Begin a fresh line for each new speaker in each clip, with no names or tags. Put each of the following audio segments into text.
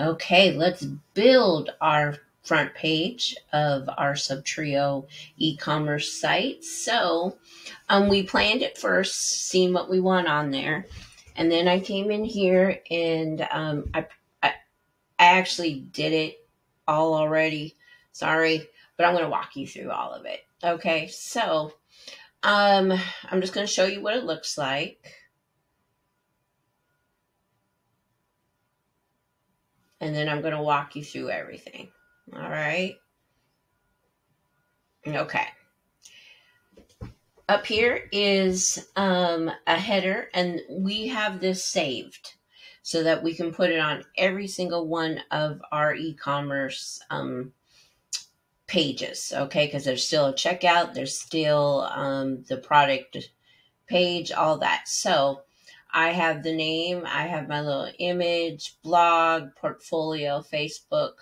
Okay, let's build our front page of our Subtrio e-commerce site. So um, we planned it first, seeing what we want on there. And then I came in here and um, I, I, I actually did it all already. Sorry, but I'm going to walk you through all of it. Okay, so um, I'm just going to show you what it looks like. And then I'm going to walk you through everything. All right. Okay. Up here is um, a header, and we have this saved so that we can put it on every single one of our e-commerce um, pages, okay? Because there's still a checkout, there's still um, the product page, all that. So I have the name, I have my little image, blog, portfolio, Facebook,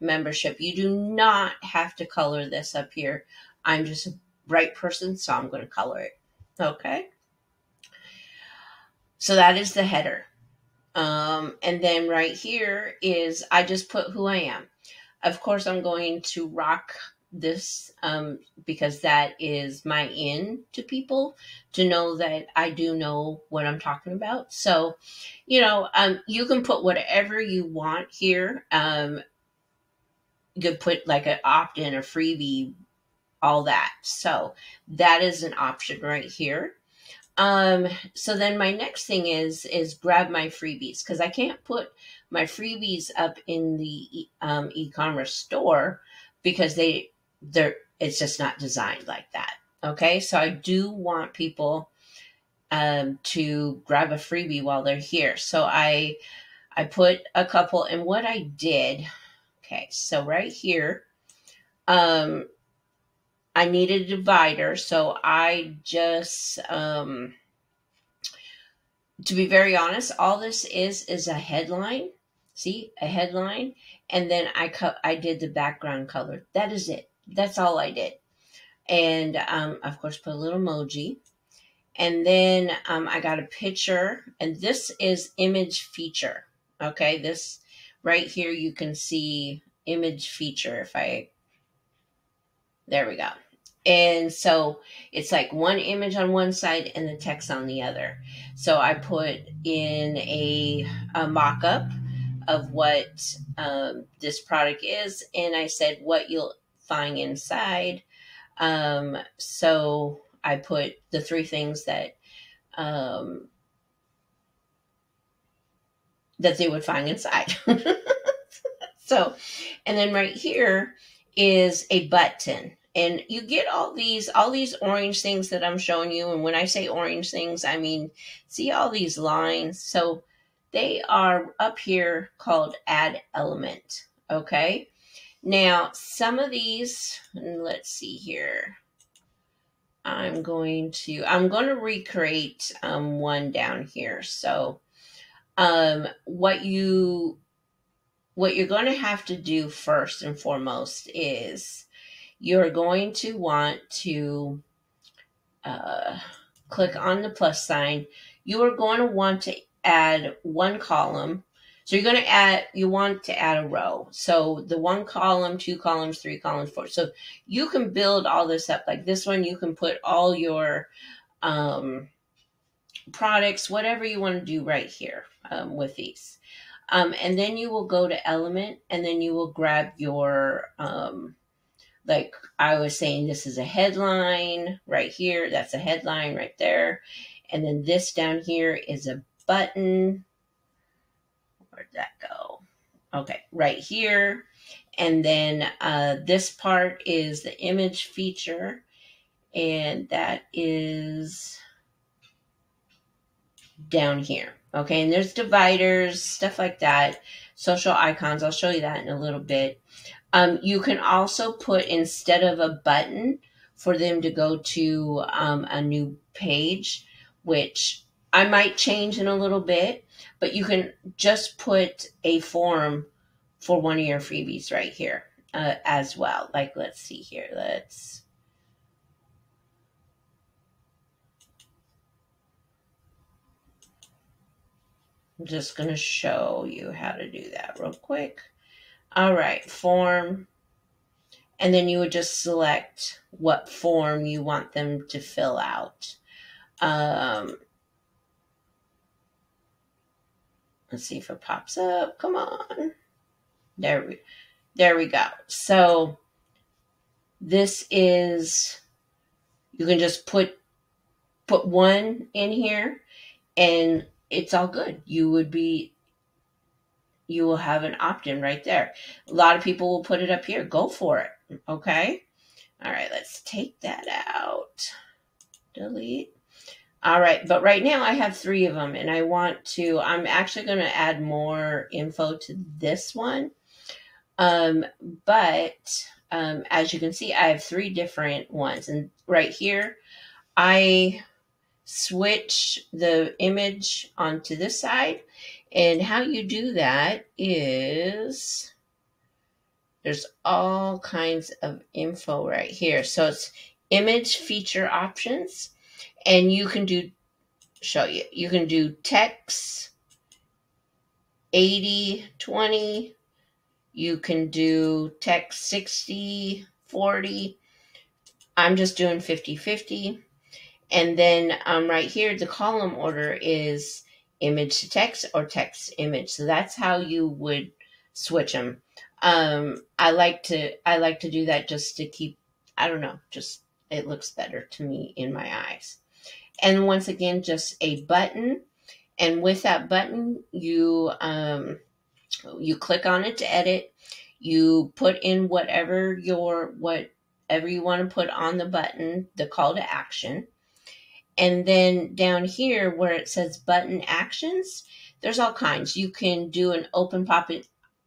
membership. You do not have to color this up here. I'm just a bright person, so I'm going to color it. Okay. So that is the header. Um, and then right here is I just put who I am. Of course, I'm going to rock this um, because that is my in to people to know that I do know what I'm talking about. So, you know, um, you can put whatever you want here. Um, you could put like an opt in, a freebie, all that. So that is an option right here. Um, so then my next thing is is grab my freebies because I can't put my freebies up in the um, e-commerce store because they they're it's just not designed like that. Okay, so I do want people um, to grab a freebie while they're here. So I I put a couple, and what I did, okay, so right here, um, I needed a divider, so I just um, to be very honest, all this is is a headline. See, a headline, and then I cut. I did the background color. That is it that's all I did. And um, of course, put a little emoji. And then um, I got a picture, and this is image feature. Okay, this right here you can see image feature. If I, there we go. And so it's like one image on one side and the text on the other. So I put in a, a mock up of what um, this product is, and I said what you'll find inside. Um, so I put the three things that um, that they would find inside. so, and then right here is a button. And you get all these all these orange things that I'm showing you. And when I say orange things, I mean see all these lines. So they are up here called add element. Okay. Now, some of these, let's see here. I'm going to, I'm going to recreate um, one down here. So, um, what you, what you're going to have to do first and foremost is you're going to want to uh, click on the plus sign. You are going to want to add one column so you're going to add, you want to add a row. So the one column, two columns, three columns, four. So you can build all this up. Like this one, you can put all your um, products, whatever you want to do right here um, with these. Um, and then you will go to element and then you will grab your, um, like I was saying, this is a headline right here. That's a headline right there. And then this down here is a button that go? Okay, right here. And then uh, this part is the image feature. And that is down here. Okay, and there's dividers, stuff like that, social icons. I'll show you that in a little bit. Um, you can also put, instead of a button, for them to go to um, a new page, which I might change in a little bit but you can just put a form for one of your freebies right here uh, as well. Like, let's see here. Let's. I'm just going to show you how to do that real quick. All right, form. And then you would just select what form you want them to fill out. Um, see if it pops up. Come on. There we, there we go. So this is, you can just put, put one in here and it's all good. You would be, you will have an opt-in right there. A lot of people will put it up here. Go for it. Okay. All right. Let's take that out. Delete. All right, but right now I have three of them and I want to, I'm actually going to add more info to this one. Um, but um, as you can see, I have three different ones. And right here, I switch the image onto this side. And how you do that is there's all kinds of info right here. So it's image feature options and you can do show you you can do text 80 20 you can do text 60 40 i'm just doing 50 50 and then um, right here the column order is image to text or text image. So that's how you would switch them um, i like to i like to do that just to keep i don't know just it looks better to me in my eyes. And once again just a button. And with that button you um, you click on it to edit. You put in whatever your whatever you want to put on the button the call to action. And then down here where it says button actions there's all kinds. You can do an open pop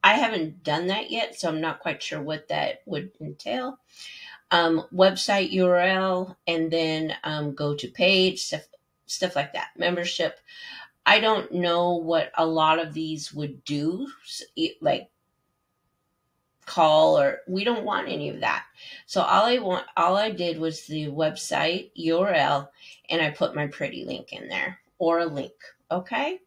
i haven't done that yet so i'm not quite sure what that would entail um, website URL, and then um, go to page, stuff, stuff like that. Membership. I don't know what a lot of these would do, like call or we don't want any of that. So all I want, all I did was the website URL, and I put my pretty link in there or a link. Okay.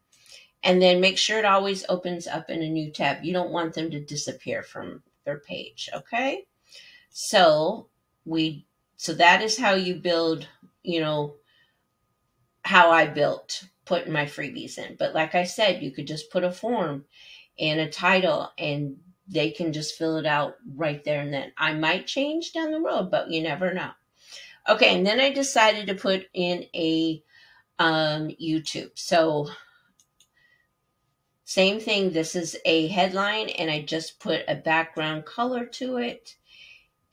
And then make sure it always opens up in a new tab. You don't want them to disappear from their page. Okay. So we so that is how you build you know how i built putting my freebies in. But like i said you could just put a form and a title and they can just fill it out right there and then. I might change down the road but you never know. Okay and then i decided to put in a um, youtube. So same thing this is a headline and i just put a background color to it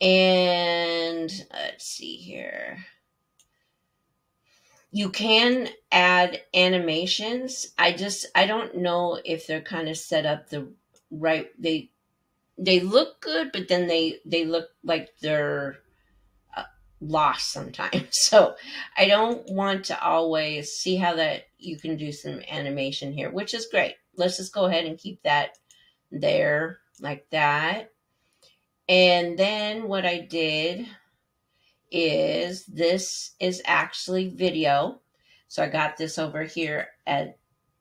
and let's see here. You can add animations. I just I don't know if they're kind of set up the right they they look good but then they they look like they're uh, lost sometimes. So I don't want to always see how that you can do some animation here, which is great. Let's just go ahead and keep that there like that. And then what I did is this is actually video. So I got this over here at,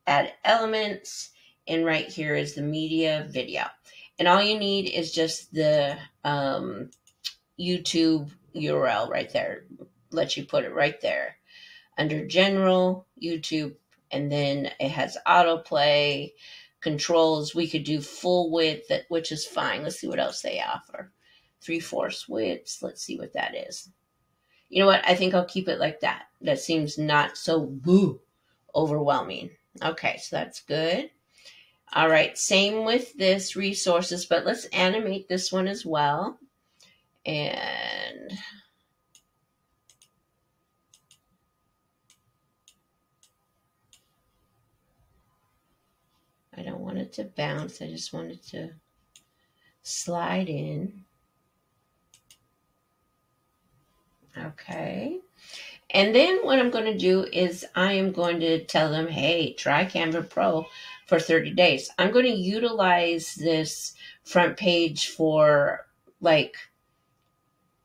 at Elements, and right here is the media video. And all you need is just the um, YouTube URL right there. Let you put it right there under General, YouTube, and then it has autoplay, controls. We could do full width, which is fine. Let's see what else they offer. Three fourths width. Let's see what that is. You know what? I think I'll keep it like that. That seems not so boo overwhelming. Okay, so that's good. All right, same with this resources, but let's animate this one as well. And want it to bounce. I just want it to slide in. Okay. And then what I'm going to do is I am going to tell them, hey, try Canva Pro for 30 days. I'm going to utilize this front page for like,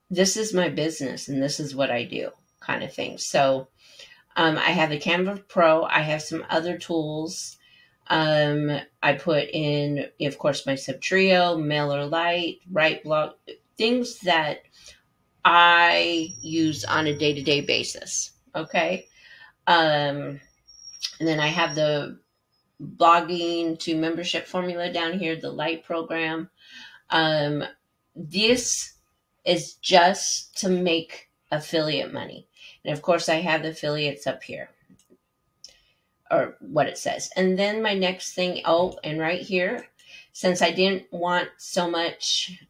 this is my business and this is what I do kind of thing. So um, I have the Canva Pro. I have some other tools Um, I put in, of course, my Subtrio, MailerLite, Writeblog, things that I use on a day to day basis. Okay. Um, and then I have the blogging to membership formula down here, the light program. Um, this is just to make affiliate money. And of course, I have the affiliates up here or what it says. And then my next thing, oh, and right here, since I didn't want so much,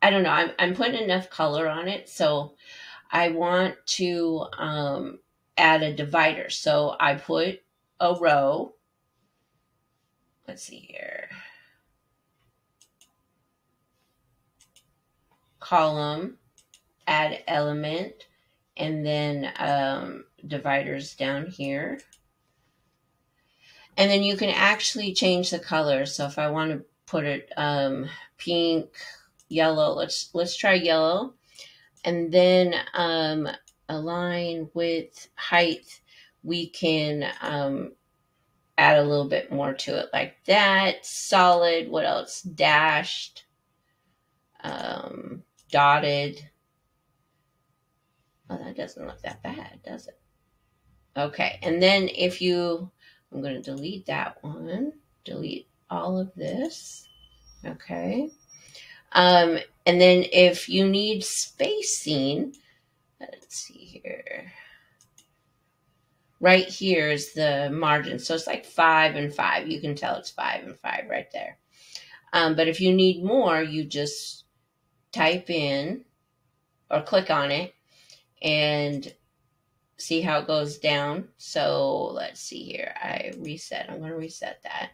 I don't know, I'm, I'm putting enough color on it. So I want to um, add a divider. So I put a row. Let's see here. Column, add element, and then um, dividers down here. And then you can actually change the color. So if I want to put it um, pink, yellow, let's let's try yellow. And then um, align with height, we can um, add a little bit more to it like that. Solid, what else? Dashed, um, dotted. Oh, that doesn't look that bad, does it? Okay, and then if you I'm going to delete that one, delete all of this. Okay. Um, and then if you need spacing, let's see here. Right here is the margin. So it's like five and five. You can tell it's five and five right there. Um, but if you need more, you just type in or click on it and see how it goes down. So let's see here. I reset. I'm going to reset that.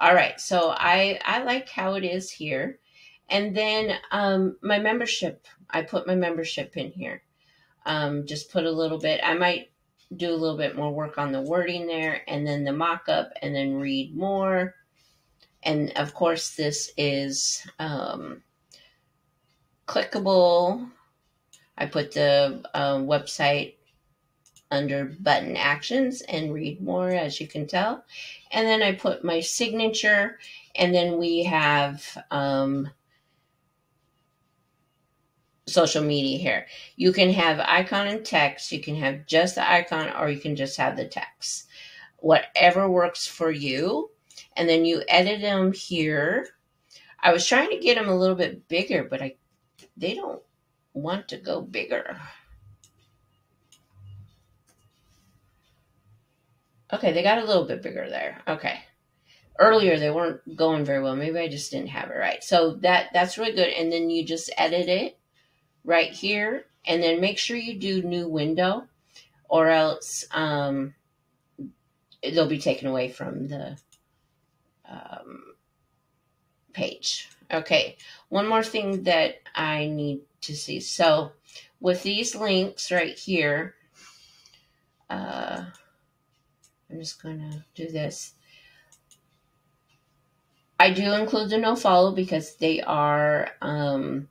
All right. So I, I like how it is here. And then um, my membership, I put my membership in here. Um, just put a little bit. I might do a little bit more work on the wording there and then the mock-up and then read more. And of course, this is um, clickable. I put the uh, website under button actions and read more as you can tell. And then I put my signature and then we have um, social media here. You can have icon and text. You can have just the icon or you can just have the text. Whatever works for you. And then you edit them here. I was trying to get them a little bit bigger, but I they don't want to go bigger. Okay, they got a little bit bigger there. Okay. Earlier they weren't going very well. Maybe I just didn't have it right. So that that's really good. And then you just edit it right here and then make sure you do new window or else um, they'll be taken away from the um, page. Okay, one more thing that I need to see. So with these links right here, uh, I'm just to do this. I do include the no follow because they are um,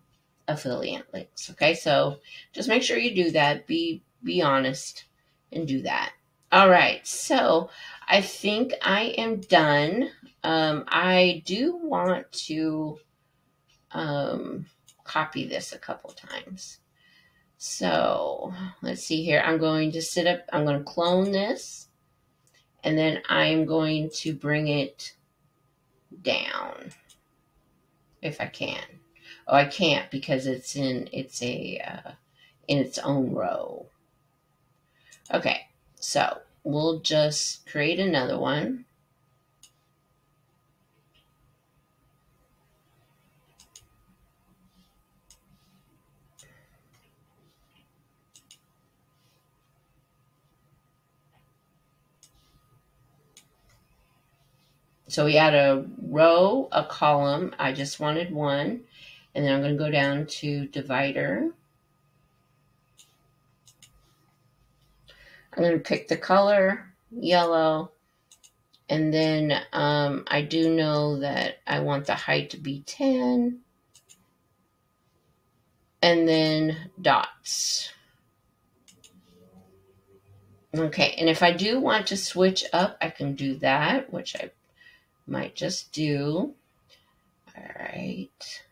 affiliate links. Okay, so just make sure you do that. Be be honest and do that. All right, so I think I am done. Um, I do want to um, copy this a couple times. So let's see here. I'm going to sit up. I'm going to clone this and then I'm going to bring it down if I can. Oh, I can't because it's in it's a uh, in its own row. Okay, so we'll just create another one. So we add a row, a column. I just wanted one. And then I'm going to go down to divider. I'm going to pick the color, yellow. And then um, I do know that I want the height to be 10. And then dots. Okay, and if I do want to switch up, I can do that, which I might just do. All right.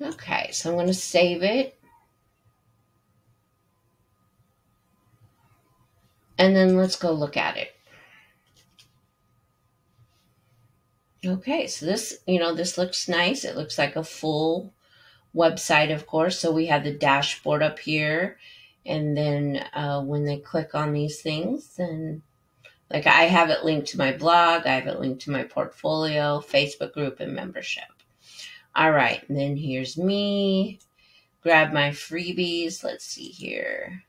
Okay, so I'm going to save it. And then let's go look at it. Okay, so this, you know, this looks nice. It looks like a full website, of course. So we have the dashboard up here. And then uh, when they click on these things, then like I have it linked to my blog, I have it linked to my portfolio, Facebook group, and membership. All right, and then here's me. Grab my freebies. Let's see here.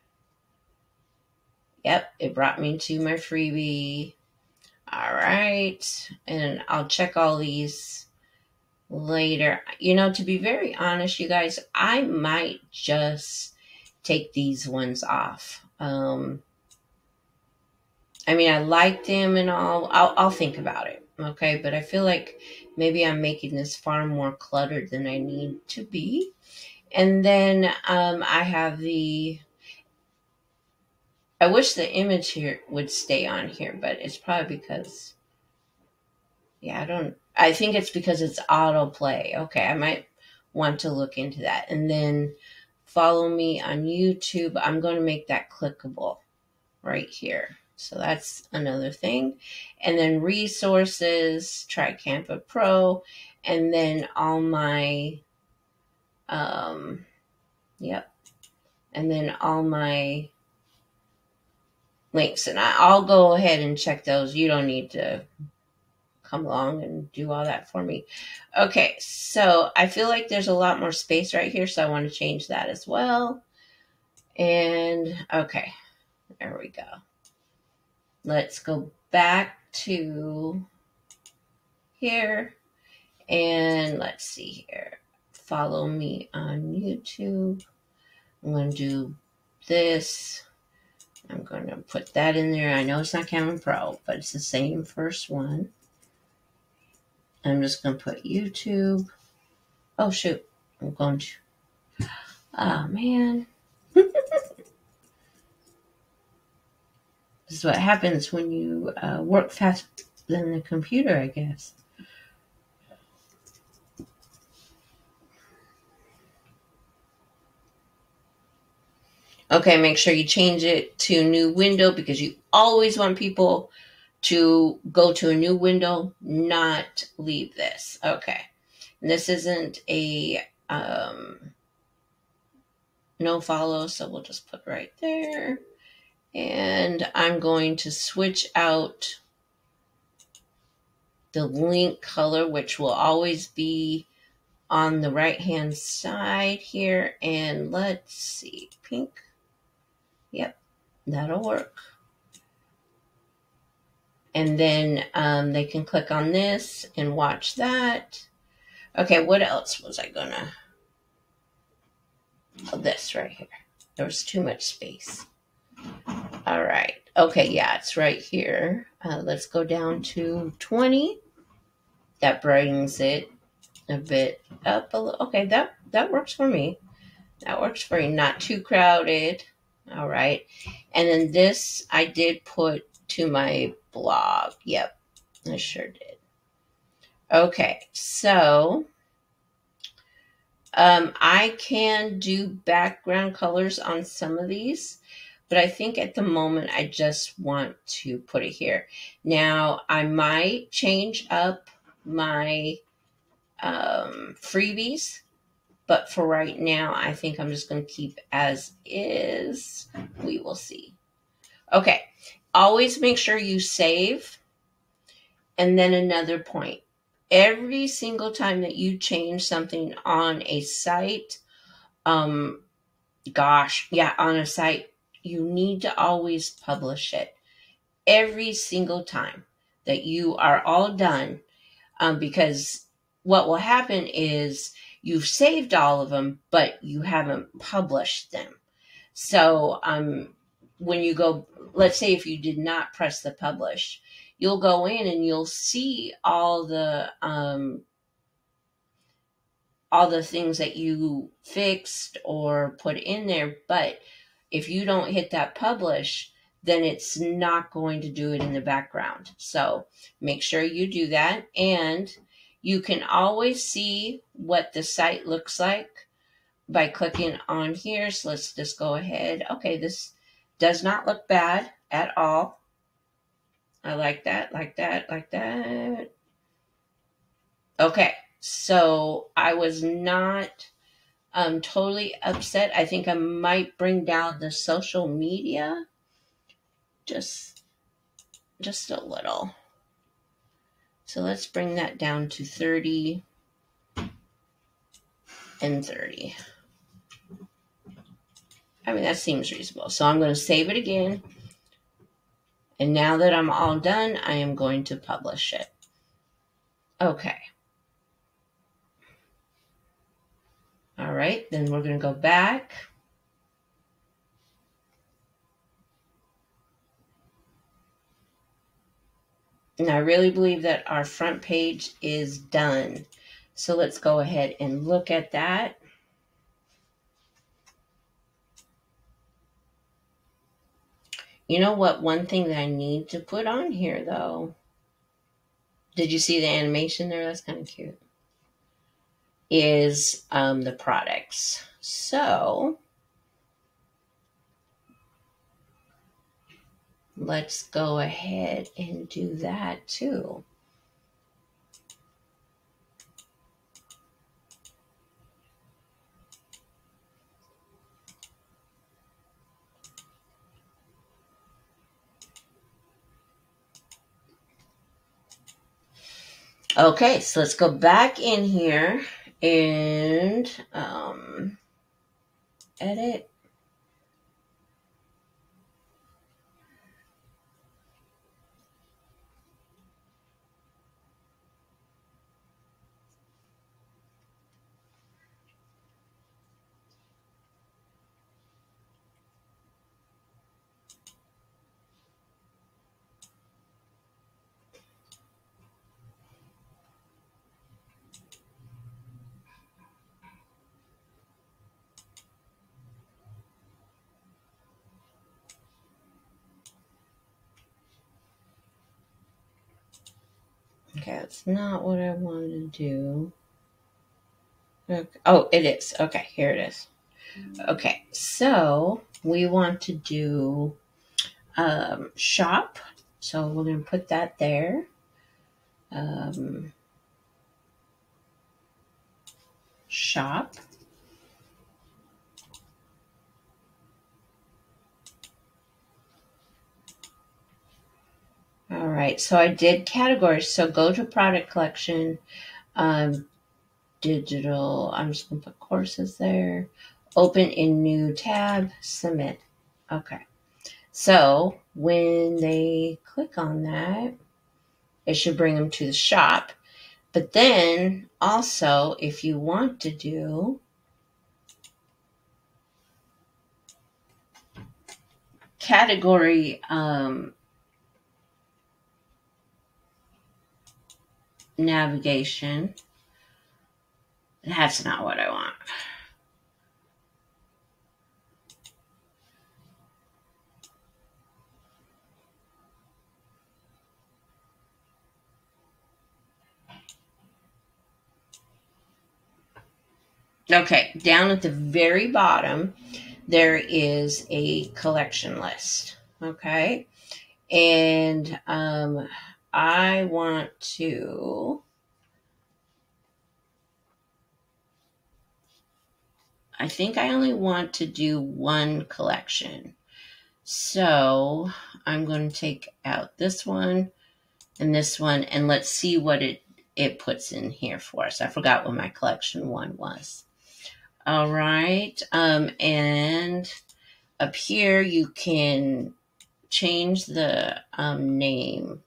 Yep, it brought me to my freebie. All right, and I'll check all these later. You know, to be very honest, you guys, I might just take these ones off. Um, I mean, I like them and all. I'll, I'll think about it. Okay. But I feel like maybe I'm making this far more cluttered than I need to be. And then um, I have the. I wish the image here would stay on here, but it's probably because. Yeah, I don't. I think it's because it's autoplay. Okay, I might want to look into that. And then follow me on YouTube. I'm going to make that clickable right here. So that's another thing. And then resources, try Canva Pro, and then all my, um, yep, and then all my links. And I'll go ahead and check those. You don't need to come along and do all that for me. Okay, so I feel like there's a lot more space right here, so I want to change that as well. And okay, there we go. Let's go back to here and let's see here. Follow me on YouTube. I'm going to do this. I'm going to put that in there. I know it's not Canva Pro, but it's the same first one. I'm just going to put YouTube. Oh, shoot. I'm going to. Oh, man. This is what happens when you uh, work faster than the computer, I guess. Okay, make sure you change it to new window because you always want people to go to a new window, not leave this. Okay. And this isn't a um, no follow, so we'll just put right there. And I'm going to switch out the link color, which will always be on the right hand side here. And let's see, pink. Yep, that'll work. And then um, they can click on this and watch that. Okay, what else was I gonna? Oh, this right here. There was too much space. All right. Okay, yeah, it's right here. Uh, let's go down to 20. That brightens it a bit up a little. Okay, that, that works for me. That works for you. Not too crowded. All right. And then this I did put to my blog. Yep, I sure did. Okay, so um, I can do background colors on some of these. But I think at the moment, I just want to put it here. Now, I might change up my um, freebies, but for right now, I think I'm just going to keep as is. We will see. Okay, always make sure you save. And then another point every single time that you change something on a site, um, gosh, yeah, on a site, you need to always publish it every single time that you are all done um, because what will happen is you've saved all of them but you haven't published them so um, when you go let's say if you did not press the publish you'll go in and you'll see all the um, all the things that you fixed or put in there. But if you don't hit that publish, then it's not going to do it in the background. So make sure you do that. And you can always see what the site looks like by clicking on here. So let's just go ahead. Okay, this does not look bad at all. I like that, like that, like that. Okay, so I was not um, totally upset. I think I might bring down the social media just just a little. So let's bring that down to 30 and 30. I mean, that seems reasonable. So I'm going to save it again. And now that I'm all done, I am going to publish it. Okay. All right, then we're going to go back. And I really believe that our front page is done. So let's go ahead and look at that. You know what? One thing that I need to put on here, though. Did you see the animation there? That's kind of cute is um, the products. So let's go ahead and do that too. Okay, so let's go back in here and um, edit. That's not what I want to do. Okay. Oh, it is. Okay, here it is. Okay, so we want to do um, shop. So we're going to put that there. Um, shop. All right, so I did categories. So go to product collection, um, digital. I'm just gonna put courses there. Open in new tab, submit. Okay. So when they click on that, it should bring them to the shop. But then also, if you want to do category um, navigation. That's not what I want. Okay, down at the very bottom, there is a collection list. Okay, and um, I want to I think I only want to do one collection. So I'm going to take out this one and this one and let's see what it, it puts in here for us. I forgot what my collection one was. All right. Um, and up here you can change the um, name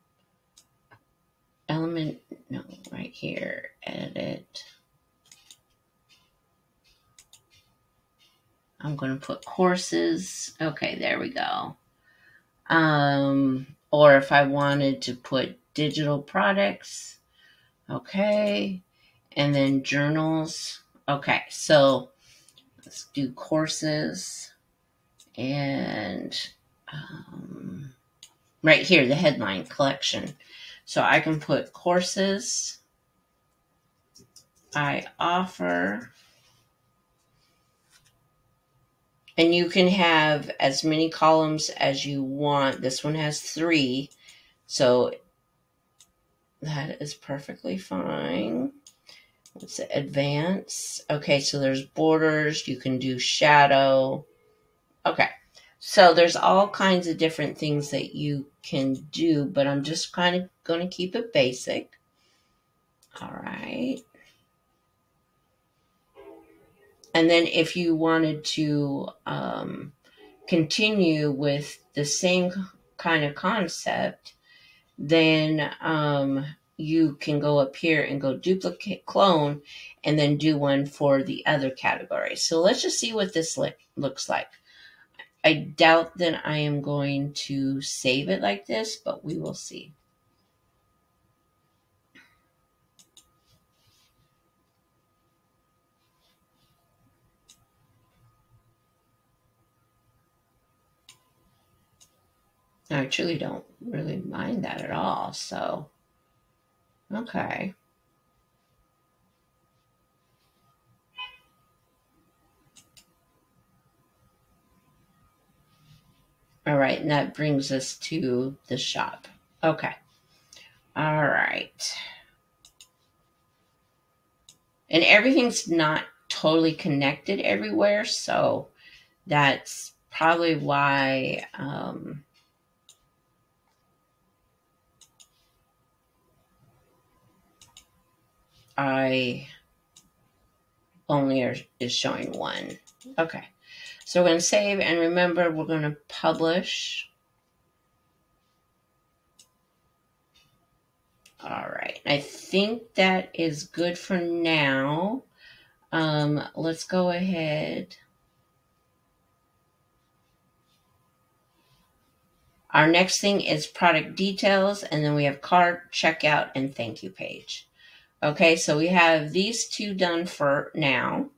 element, no, right here, edit. I'm going to put courses. Okay, there we go. Um, or if I wanted to put digital products, okay, and then journals, Okay, so let's do courses and um, right here, the headline collection. So I can put courses I offer. And you can have as many columns as you want. This one has three. So that is perfectly fine. It? Advance. Okay, so there's borders. You can do shadow. Okay. So there's all kinds of different things that you can do, but I'm just kind of going to keep it basic. All right. And then if you wanted to um, continue with the same kind of concept, then um, you can go up here and go duplicate clone and then do one for the other category. So let's just see what this looks like. I doubt that I am going to save it like this, but we will see. I truly don't really mind that at all. So, okay. All right, and that brings us to the shop. Okay. All right. And everything's not totally connected everywhere, so that's probably why um, I only are, is showing one. Okay. So we're going to save and remember we're going to publish. All right. I think that is good for now. Um, let's go ahead. Our next thing is product details, and then we have cart, checkout, and thank you page. Okay, so we have these two done for now.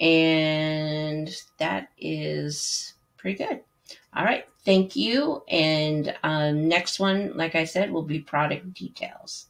And that is pretty good. All right, thank you. And um, next one, like I said, will be product details.